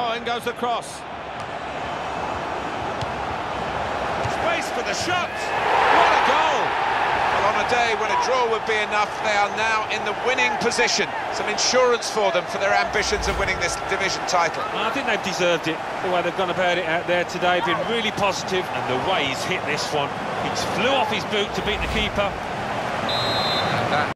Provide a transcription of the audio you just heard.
Oh, in goes the cross. Space for the shot. What a goal! Well, on a day when a draw would be enough, they are now in the winning position. Some insurance for them for their ambitions of winning this division title. I think they've deserved it, the way they've gone about it out there today. Been really positive, and the way he's hit this one. He's flew off his boot to beat the keeper,